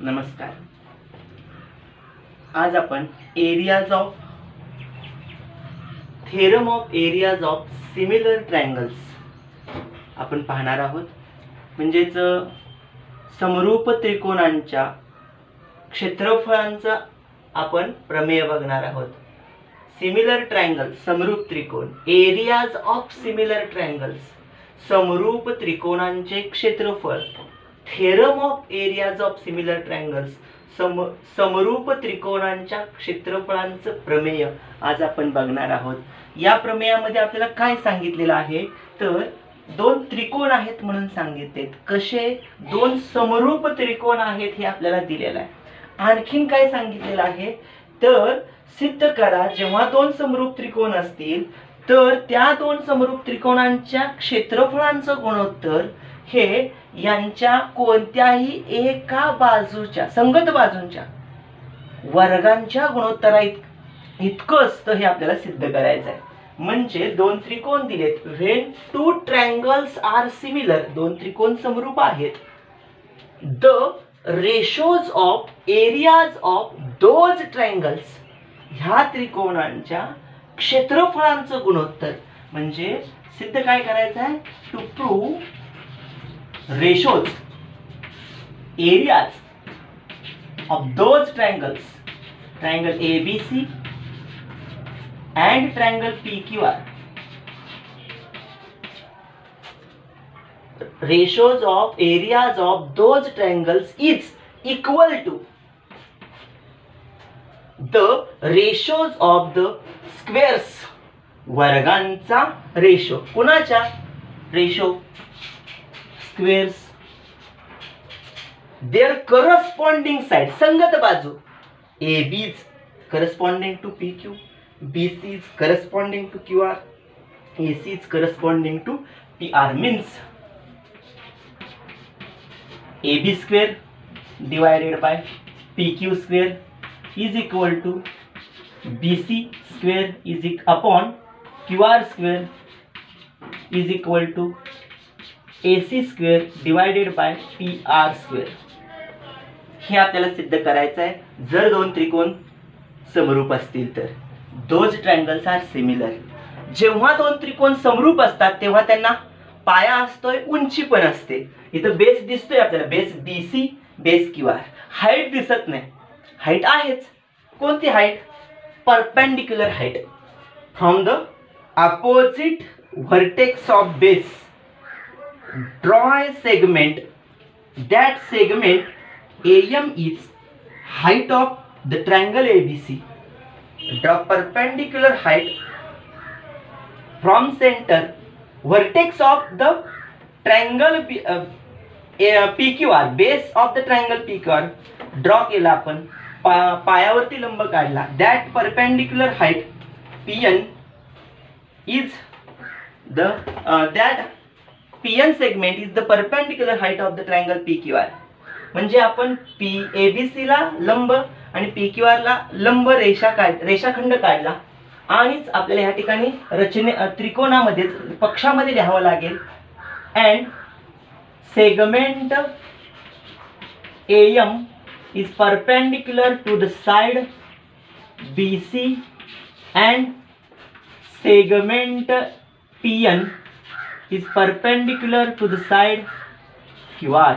नमस्कार. आज आपण areas of theorem of areas of similar triangles आपण पाहणार आहोत. म्हणजेच समरूप त्रिकोणांच्या क्षेत्रफळांचा आपण प्रमेय बघणार आहोत. सिमिलर ट्रँगल समरूप त्रिकोण. एरियाज ऑफ सिमिलर ट्रँगल्स समरूप त्रिकोणांचे क्षेत्रफळ. Theorem of areas of similar triangles. सम समरूप त्रिकोणांच्या क्षेत्रफळांचं प्रमेय आज आपण बघणार आहोत. या प्रमेयामध्ये आपल्याला काय सांगितलेलं आहे? तर दोन त्रिकोण आहेत म्हणून सांगितलेत कसे? दोन समरूप त्रिकोण आहेत हे आपल्याला दिलेलं आहे. आणखीन काय सांगितलेलं आहे? तर सिद्ध करा जेव्हा दोन समरूप त्रिकोण असतील तर त्या दोन समरूप त्रिकोणांच्या क्षेत्रफळांचं गुणोत्तर हे यांच्या कोणत्याही एका बाजूच्या संगत बाजूंच्या वर्गांच्या गुणोत्तरा इत इतकं असतं हे आपल्याला सिद्ध करायचं आहे म्हणजे दोन त्रिकोण दिलेत. When two triangles are similar दोन त्रिकोण समरूप आहेत. The ratios of areas of those triangles ह्या त्रिकोणांच्या क्षेत्रफळांचं गुणोत्तर. म्हणजे सिद्ध काय करायचं आहे to prove ratios areas of those triangles triangle A B C and triangle P Q R ratios of areas of those triangles is equal to the ratios of the squares वर्गांचा रेशो कुणाच्या ratio squares their corresponding side संगत बाजू. A B's corresponding to P Q B C's corresponding to Q R A C's corresponding to P R means AB square divided by PQ square is equal to BC square is R upon is square is A C square divided by P R square हे आपल्याला सिद्ध करायचं आहे. जर दोन त्रिकोण समरूप असतील तर. दोज ट्रँगल्स आर सिमिलर जेव्हा दोन त्रिकोण समरूप असतात तेव्हा त्यांना पाया असतोय उंची पण असते. इथं बेस दिसतोय आपल्याला. Base B C base Q R height दिसत नाही. हाईट आहेच. कोणती height perpendicular height from the opposite vertex of base draw a segment that segment AM is height of the triangle ABC draw perpendicular height from center vertex of the triangle P, uh, a- PQR base of the triangle PQR draw केला आपण पा पायावरती लंब काढला that perpendicular height P N is the that P N segment is the perpendicular height of the triangle P Q R म्हणजे आपण P A B C ला लंब आणि पी क्यू आर ला लंब रेषा काढ रेषाखंड काढला. आणिच आपल्याला ह्या ठिकाणी रचने त्रिकोणामध्येच पक्षामध्ये लिहावं लागेल. And segment A M is perpendicular to the side B C and segment P N is perpendicular to the side QR.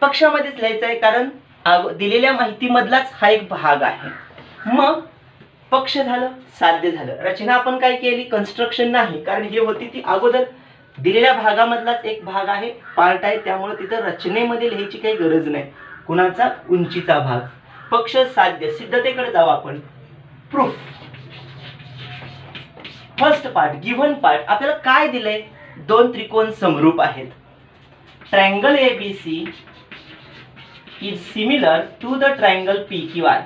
पक्षामध्येच लिहायचं आहे कारण दिलेल्या माहितीमधलाच हा एक भाग आहे. मग पक्ष झालं साध्य झालं. रचना आपण काय केली? कन्स्ट्रक्शन नाही. कारण ही होती ती अगोदर दिलेल्या भागामधलाच एक भाग आहे पार्ट आहे. त्यामुळे तिथं रचनेमध्ये लिहायची काही गरज नाही. कुणाचा? उंचीचा भाग. पक्ष साध्य. सिद्धतेकडे जाऊ आपण. Proof first part given part आपल्याला काय दिलंय? दोन त्रिकोण समरूप आहेत. Triangle A B C is similar to the triangle P Q R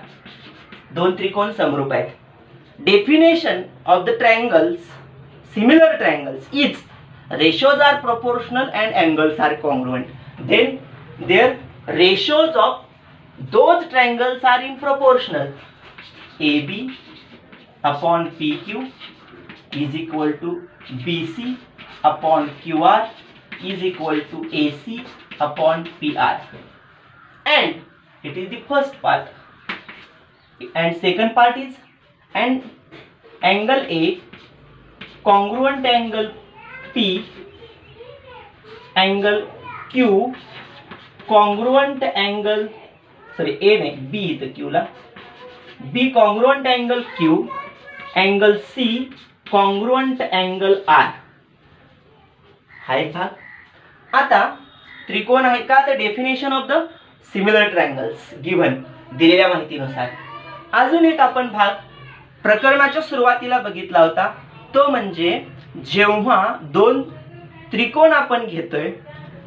दोन त्रिकोण समरूप आहेत. Definition of the triangles similar triangles is ratios are proportional and angles are angles then their ratios of those triangles are in proportional A B upon P Q is equal to BC upon QR is equal to AC upon PR and it is the first part and second part is and angle A congruent angle P angle Q congruent angle sorry A नाही B इथं Q ला B congruent angle Q angle C congruent angle R हा एक भाग आता त्रिकोण आहे का? तर definition of the similar triangles given दिलेल्या माहितीनुसार. अजून एक आपण भाग प्रकरणाच्या सुरुवातीला बघितला होता. तो म्हणजे जेव्हा दोन त्रिकोण आपण घेतोय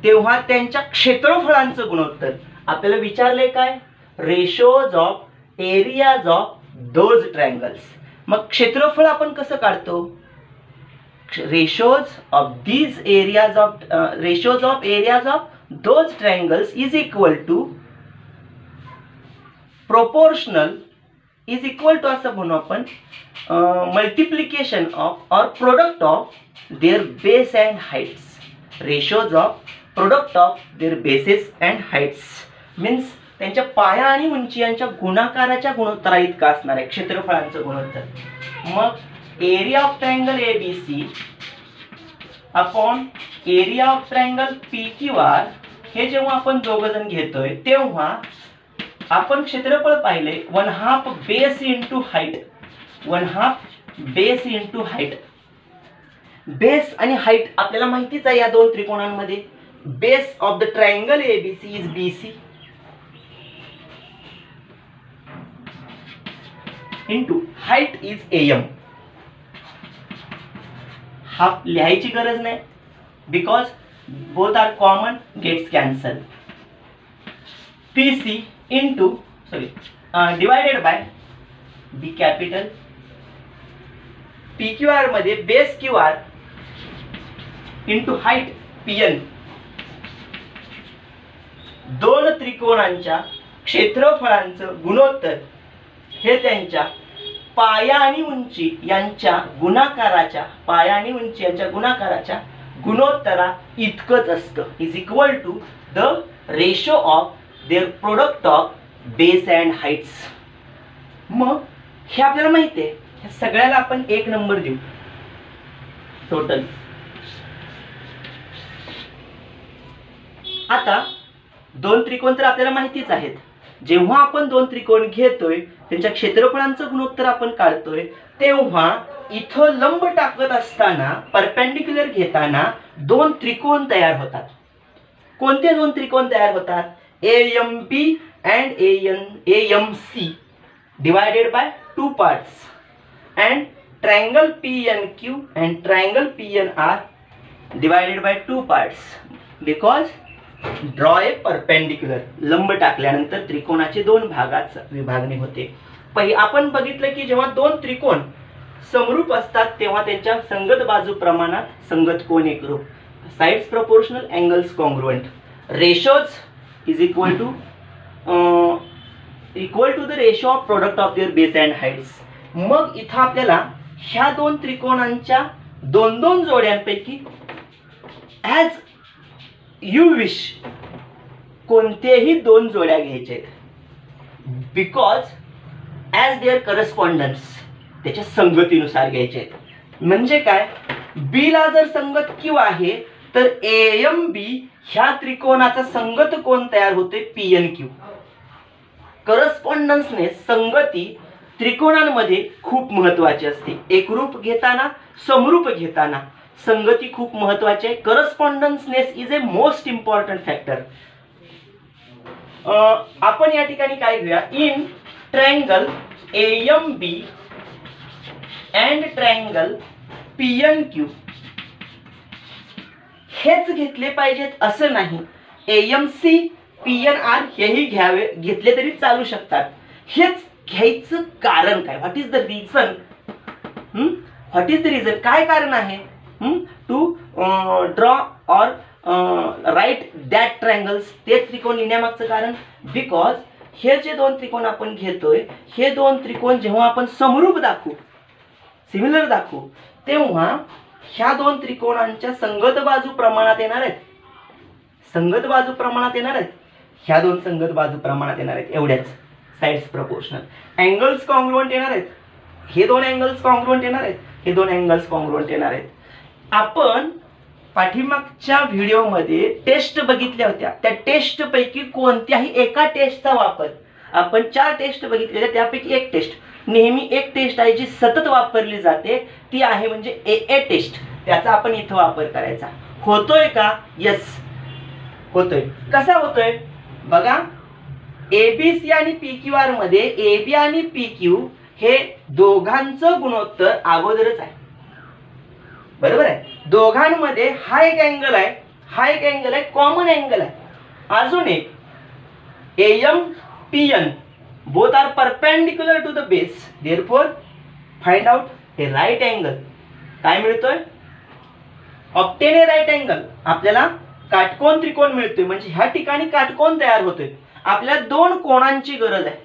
तेव्हा त्यांच्या क्षेत्रफळांचं गुणोत्तर. आपल्याला विचारले काय? Ratios of areas of those triangles मग क्षेत्रफळ आपण कसं काढतो? Ratios of these areas of ratios of areas of those triangles is equal to proportional is equal to असं म्हणू आपण multiplication of or product of their base and heights ratios of product of their bases and heights means त्यांच्या पाया आणि उंची यांच्या गुणाकाराच्या गुणोत्तरा इतका असणार आहे क्षेत्रफळांचं गुणोत्तर. मग area of triangle A B C upon area of triangle P Q R हे जेव्हा आपण दोघ जण घेतोय तेव्हा आपण क्षेत्रफळ पाहिले one half base into height one half base into height base आणि हाईट आपल्याला माहितीच आहे या दोन त्रिकोणांमध्ये. Base of the triangle A B C is B C into height is A M हा लिहायची गरज नाही. Because both are common gets cancel P C into sorry divided by B capital P Q आरमध्ये base Q R into height P N दोन त्रिकोणांच्या क्षेत्रफळांचं गुणोत्तर हे त्यांच्या पाया आणि उंची यांच्या गुणाकाराच्या पाया आणि उंची यांच्या गुणाकाराच्या गुणोत्तरा इतकंच असतं. Is equal to the ratio of their product of base and heights मग हे आपल्याला माहिती आहे. ह्या सगळ्याला आपण एक नंबर देऊ. टोटल आता दोन त्रिकोण तर आपल्याला माहितीच आहेत. जेव्हा आपण दोन त्रिकोण घेतोय त्यांच्या क्षेत्रफळांचं गुणोत्तर आपण काढतोय तेव्हा इथं लंब टाकत असताना परपेंडिक्युलर घेताना दोन त्रिकोण तयार होतात. कोणते दोन त्रिकोण तयार होतात? A M B and A N A M C divided by two parts and triangle P N Q and triangle P N R divided by two parts because draw a perpendicular लंब टाकल्यानंतर त्रिकोणाचे दोन भागात विभागणी होते. पहि आपण बघितलं की जेव्हा दोन त्रिकोण समरूप असतात तेव्हा त्यांच्या संगत बाजू प्रमाणात संगत कोण एकरूप sides proportional angles congruent ratios is equal to equal to the ratio of product of their base and heights मग इथं आपल्याला ह्या दोन त्रिकोणांच्या दोन दोन जोड्यांपैकी ॲज यू विश कोणतेही दोन जोड्या घ्यायचे बिकॉज ॲज देअर करस्पॉन्डन्स त्याच्या संगतीनुसार घ्यायचे म्हणजे काय? बीला जर संगत क्यू आहे तर ए एम बी ह्या त्रिकोणाचा संगत कोण तयार होते पी एन क्यू करस्पॉन्डन्सने संगती त्रिकोणांमध्ये खूप महत्वाची असते. एकरूप घेताना समरूप घेताना. संगती खूप महत्वाची आहे. Correspondenceness is a most important factor आपण या ठिकाणी काय घेऊया? In triangle M B and triangle P N Q हेच घेतले पाहिजेत असं नाही. M C P N R हेही घ्यावे घेतले तरी चालू शकतात. हेच घ्यायचं कारण काय? What is the reason what is the reason काय कारण आहे? To draw or write that triangles ते त्रिकोण लिहिण्यामागचं कारण. बिकॉज हे जे दोन त्रिकोण आपण घेतोय हे दोन त्रिकोण जेव्हा आपण समरूप दाखवू सिमिलर दाखवू तेव्हा ह्या दोन त्रिकोणांच्या संगत बाजू प्रमाणात येणार आहेत. संगत बाजू प्रमाणात येणार आहेत. ह्या दोन संगत बाजू प्रमाणात येणार आहेत. एवढ्याच. साईड्स प्रपोर्शनल अँगल्स कॉन्ग्रुअंट येणार आहेत. हे दोन अँगल्स कॉन्ग्रुअंट येणार आहेत. हे दोन अँगल्स कॉन्ग्रुअंट येणार आहेत. आपण पाठीमागच्या व्हिडिओमध्ये टेस्ट बघितल्या होत्या. त्या टेस्टपैकी कोणत्याही एका टेस्टचा वापर. आपण चार टेस्ट बघितलेल्या त्यापैकी एक टेस्ट नेहमी एक टेस्ट आहे जी सतत वापरली जाते ती आहे म्हणजे ए ए टेस्ट त्याचा आपण इथं वापर करायचा. होतोय का? यस होतोय. कसा होतोय? बघा. एबीसी आणि पी क्यू आरमध्ये ए बी आणि पी क्यू हे दोघांचं गुणोत्तर अगोदरच आहे. बरोबर आहे? दोघांमध्ये हा एक अँगल आहे हा एक अँगल आहे कॉमन अँगल आहे. अजून एक M P N both are perpendicular to the base therefore find out a right angle काय मिळतोय? ऑप्टेन ए राईट अँगल आपल्याला काटकोन त्रिकोण मिळतोय. म्हणजे ह्या ठिकाणी काटकोन तयार होतोय. आपल्याला दोन कोणांची गरज आहे?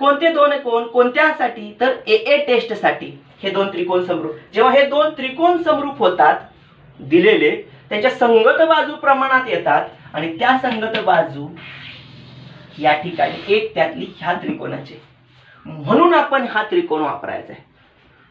कोणते दोन कोण? कोणत्यासाठी? तर ए ए टेस्टसाठी हे दोन त्रिकोण समरूप. जेव्हा हे दोन त्रिकोण समरूप होतात दिलेले त्याच्या संगत बाजू प्रमाणात येतात आणि त्या संगत बाजू या ठिकाणी एक त्यातली ह्या त्रिकोणाचे. म्हणून आपण हा त्रिकोण वापरायचा आहे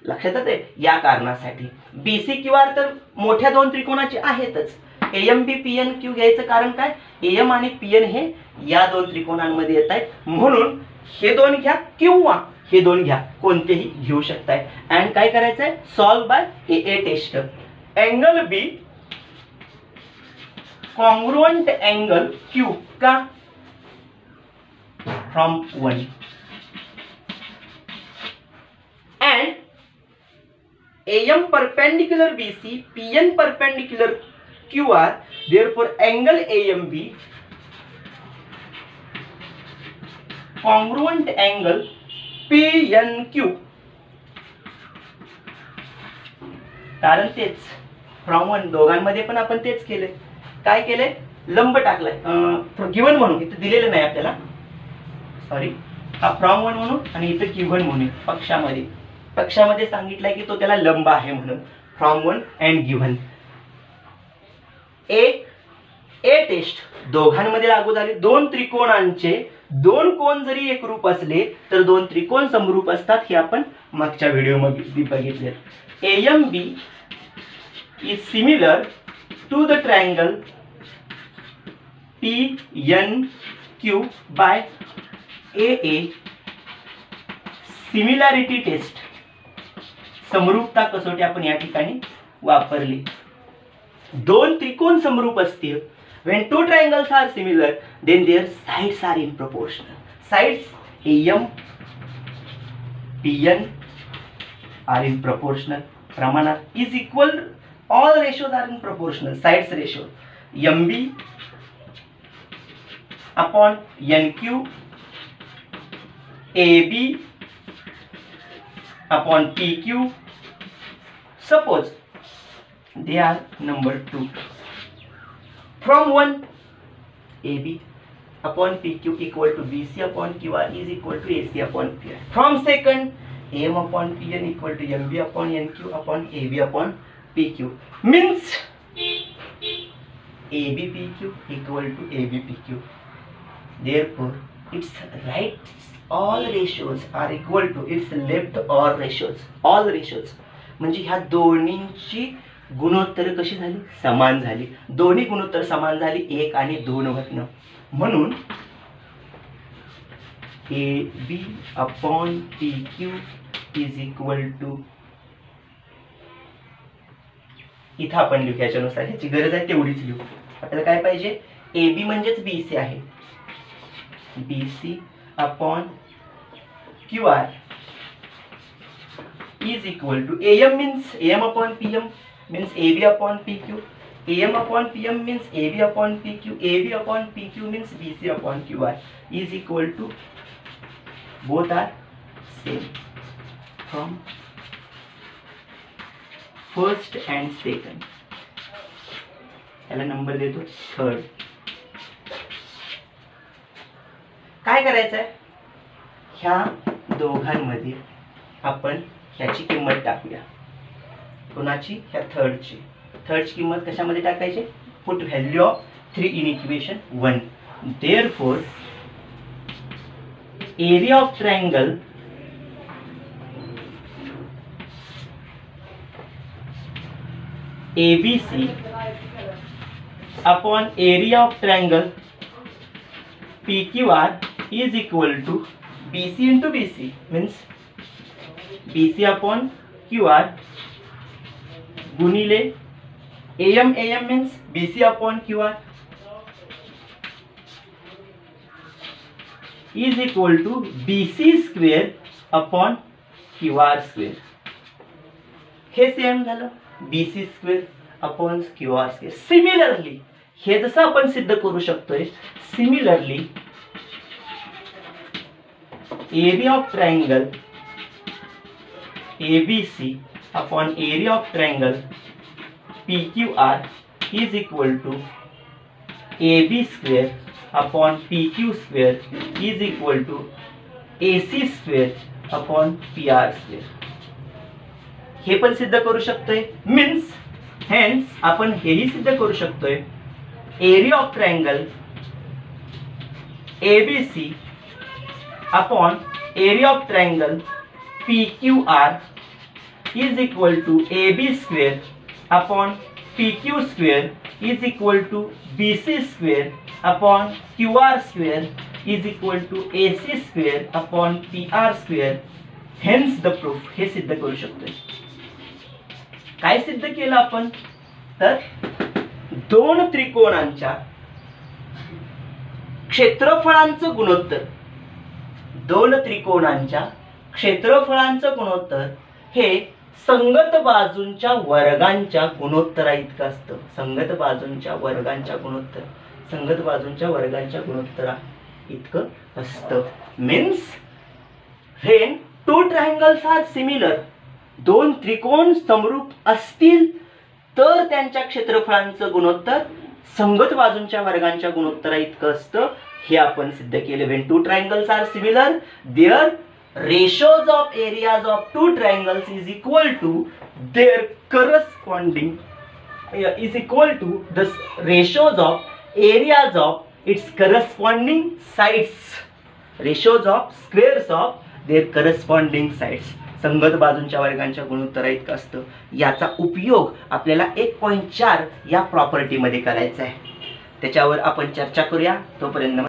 लक्षात येते या कारणासाठी. बी सी क्यू आर तर मोठ्या दोन त्रिकोणाचे आहेतच. M B P N Q घ्यायचं कारण काय? एम आणि पी एन हे या दोन त्रिकोणांमध्ये येत आहेत म्हणून हे दोन घ्या किंवा ये दोन घयाते ही घे शकता है एंड का solve by A A test angle B congruent angle Q का? From one and M perpendicular B C P N perpendicular Q R therefore angle M B congruent angle P N Q. कारण तेच. From one दोघांमध्ये पण आपण तेच केले काय केले लंब टाकलाय. गिवन म्हणून. इथं दिलेलं नाही आपल्याला. सॉरी हा फ्रॉम वन म्हणून आणि इथं गिव्हन म्हणून पक्षामध्ये. पक्षामध्ये सांगितलंय की तो त्याला लंब आहे म्हणून. From one and given A A test दोघांमध्ये लागू झाली दोन त्रिकोणांचे दोन कोण जरी एकरूप असले तर दोन त्रिकोण समरूप असतात हे आपण मागच्या व्हिडिओमध्ये बघितले. M B is similar to the triangle P N Q by A A similarity test समरूपता कसोटी आपण या ठिकाणी वापरली. दोन त्रिकोण समरूप असतील when two triangles are similar then their sides are in proportional sides M P N R in proportional प्रमाणात is equal all ratios are in proportional sides ratio M B upon N Q AB upon PQ. Suppose they are number 2. From 1, AB upon PQ equal to BC upon QR is equal to AC upon PR. From second, AM upon PN equal to MB upon NQ upon AB upon PQ. Means ABPQ equal to ABPQ. Therefore, its right all ratios are equal to its left or ratios all ratios म्हणजे ह्या दोन्हींची गुणोत्तर कशी झाली? समान झाली. दोन्ही गुणोत्तर समान झाली एक आणि दोन वरनं म्हणून A B upon P Q is equal to इथं आपण लिहू ह्याच्यानुसार ह्याची गरज आहे तेवढीच लिहू. आपल्याला काय पाहिजे? ए बी म्हणजेच बी सी आहे. B C upon Q R is equal to M means M upon P M means AB upon PQ. AM upon PM means AB upon PQ. AB upon PQ means BC upon QR is equal to both are same from first and second. याला number देतो third काय करायचं आहे ह्या दोघांमध्ये आपण ह्याची किंमत टाकूया कोणाची ह्या थर्डची थर्डची किंमत कशामध्ये टाकायची put value of 3 in equation 1 therefore area of triangle ABC upon area of triangle PQR is equal to BC into BC means BC upon QR गुणिले AM AM means BC upon QR is equal to BC square upon QR square. हे same झालं BC square upon Q R square similarly हे जसं आपण सिद्ध करू शकतोय similarly area of triangle A upon area upon triangle of is P Q R is upon to square is square upon P Q upon is square. To upon P R हे पण सिद्ध करू शकतोय मीन्स हेन्स आपण हेही सिद्ध करू शकतोय area of triangle A B C upon area of triangle P Q R is equal to A B square upon P Q square is equal to B C square upon Q R square is equal to A C square upon P R square hence the proof हे सिद्ध करू शकतोय. काय सिद्ध केलं आपण? तर दोन त्रिकोणांच्या क्षेत्रफळांचं गुणोत्तर. दोन त्रिकोणांच्या क्षेत्रफळांचं गुणोत्तर हे संगत बाजूंच्या वर्गांच्या गुणोत्तरा इतकं असतं. संगत बाजूंच्या वर्गांच्या गुणोत्तर. संगत बाजूंच्या वर्गांच्या गुणोत्तरा इतकं असतं. Means when two triangles are similar दोन त्रिकोण समरूप असतील तर त्यांच्या क्षेत्रफळांचं गुणोत्तर संगत बाजूंच्या वर्गांच्या गुणोत्तरा इतकं असतं. हे आपण सिद्ध केलं. When two triangles are similar their ratios of areas of two triangles is equal to their corresponding is equal to the ratios of areas of its corresponding sides ratios of squares of their corresponding sides संगत बाजूंच्या वर्गांच्या गुणोत्तर इतक असतं. याचा उपयोग आपल्याला एक पॉईंट चार या प्रॉपर्टीमध्ये करायचा आहे. त्याच्यावर आपण चर्चा करूया. तोपर्यंत